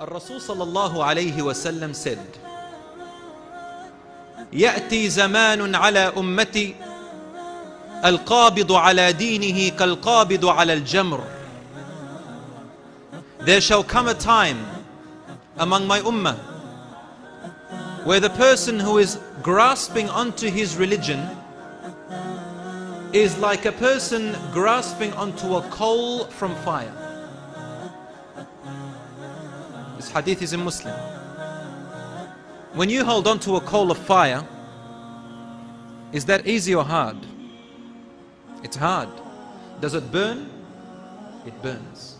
الرسول صلى الله عليه وسلم said يأتي زمان على أمتي القابض على دينه كالقابض على الجمر There shall come a time among my ummah where the person who is grasping onto his religion is like a person grasping onto a coal from fire. This hadith is in Muslim. When you hold on to a coal of fire, is that easy or hard? It's hard. Does it burn? It burns.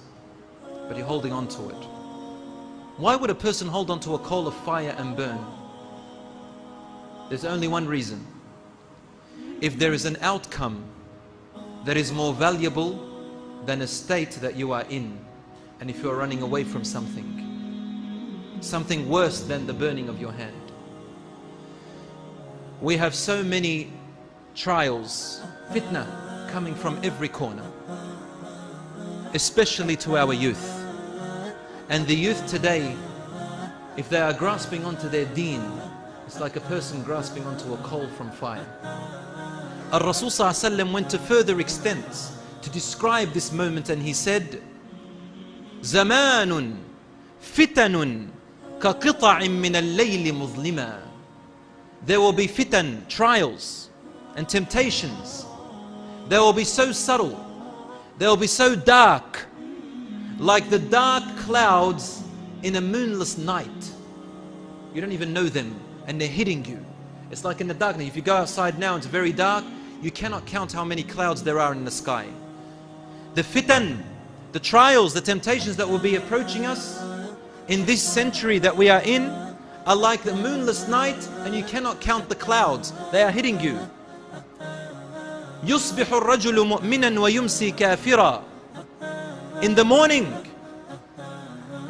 But you're holding on to it. Why would a person hold on to a coal of fire and burn? There's only one reason. If there is an outcome that is more valuable than a state that you are in, and if you are running away from something, something worse than the burning of your hand. We have so many trials, fitna, coming from every corner, especially to our youth. And the youth today, if they are grasping onto their deen, it's like a person grasping onto a coal from fire. Al-Rasul ﷺ went to further extents to describe this moment and he said, زمان فتن كقطع من الليل مظلما There will be fitan, trials and temptations. They will be so subtle. They will be so dark. Like the dark clouds in a moonless night. You don't even know them and they're hitting you. It's like in the darkness. If you go outside now, it's very dark. You cannot count how many clouds there are in the sky. The fitan, the trials, the temptations that will be approaching us in this century that we are in are like the moonless night and you cannot count the clouds. They are hitting you. يصبح الرجل مؤمنا ويمسي كافرا In the morning,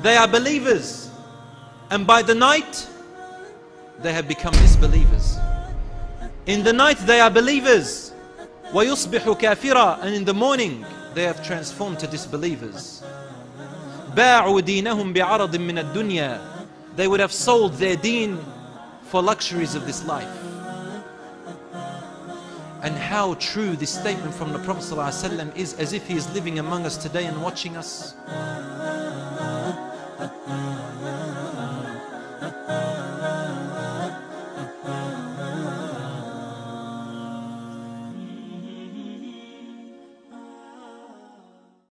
they are believers. And by the night, they have become disbelievers. In the night, they are believers. ويصبح كافرا And in the morning, they have transformed to disbelievers. باعوا دينهم بعرض من الدنيا They would have sold their deen for luxuries of this life. And how true this statement from the Prophet ﷺ is as if he is living among us today and watching us.